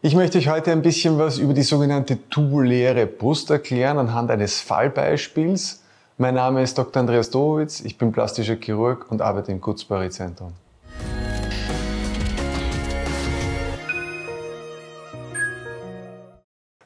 Ich möchte euch heute ein bisschen was über die sogenannte tubuläre Brust erklären anhand eines Fallbeispiels. Mein Name ist Dr. Andreas Dorowitz, ich bin plastischer Chirurg und arbeite im Kutzbari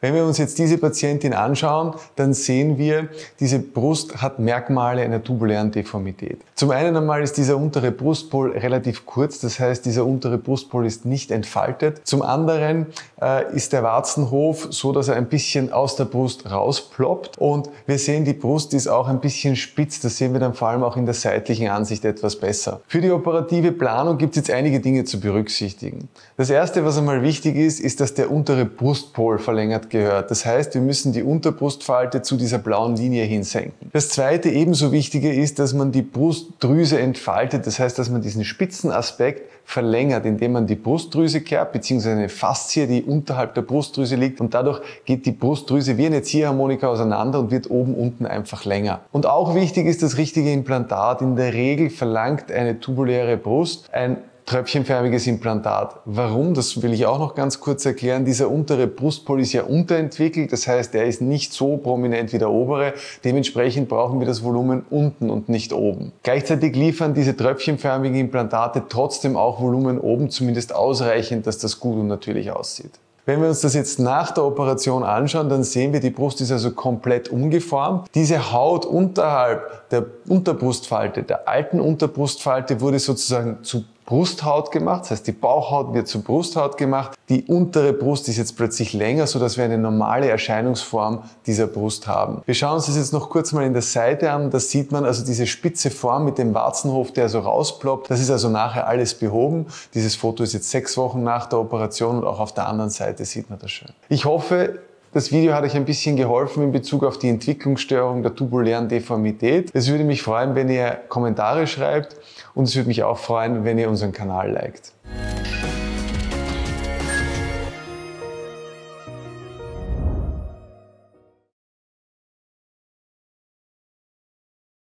Wenn wir uns jetzt diese Patientin anschauen, dann sehen wir, diese Brust hat Merkmale einer tubulären Deformität. Zum einen einmal ist dieser untere Brustpol relativ kurz, das heißt, dieser untere Brustpol ist nicht entfaltet. Zum anderen äh, ist der Warzenhof so, dass er ein bisschen aus der Brust rausploppt und wir sehen, die Brust ist auch ein bisschen spitz. Das sehen wir dann vor allem auch in der seitlichen Ansicht etwas besser. Für die operative Planung gibt es jetzt einige Dinge zu berücksichtigen. Das erste, was einmal wichtig ist, ist, dass der untere Brustpol verlängert gehört. Das heißt, wir müssen die Unterbrustfalte zu dieser blauen Linie hin senken. Das zweite ebenso wichtige ist, dass man die Brustdrüse entfaltet. Das heißt, dass man diesen Spitzenaspekt verlängert, indem man die Brustdrüse kehrt, beziehungsweise eine Faszie, die unterhalb der Brustdrüse liegt und dadurch geht die Brustdrüse wie eine Ziehharmonika auseinander und wird oben unten einfach länger. Und auch wichtig ist das richtige Implantat. In der Regel verlangt eine tubuläre Brust ein tröpfchenförmiges Implantat. Warum? Das will ich auch noch ganz kurz erklären. Dieser untere Brustpol ist ja unterentwickelt, das heißt, er ist nicht so prominent wie der obere. Dementsprechend brauchen wir das Volumen unten und nicht oben. Gleichzeitig liefern diese tröpfchenförmigen Implantate trotzdem auch Volumen oben, zumindest ausreichend, dass das gut und natürlich aussieht. Wenn wir uns das jetzt nach der Operation anschauen, dann sehen wir, die Brust ist also komplett umgeformt. Diese Haut unterhalb der Unterbrustfalte, der alten Unterbrustfalte, wurde sozusagen zu Brusthaut gemacht. Das heißt, die Bauchhaut wird zur Brusthaut gemacht. Die untere Brust ist jetzt plötzlich länger, so dass wir eine normale Erscheinungsform dieser Brust haben. Wir schauen uns das jetzt noch kurz mal in der Seite an. Da sieht man also diese spitze Form mit dem Warzenhof, der so rausploppt. Das ist also nachher alles behoben. Dieses Foto ist jetzt sechs Wochen nach der Operation und auch auf der anderen Seite sieht man das schön. Ich hoffe, das Video hat euch ein bisschen geholfen in Bezug auf die Entwicklungsstörung der tubulären Deformität. Es würde mich freuen, wenn ihr Kommentare schreibt und es würde mich auch freuen, wenn ihr unseren Kanal liked.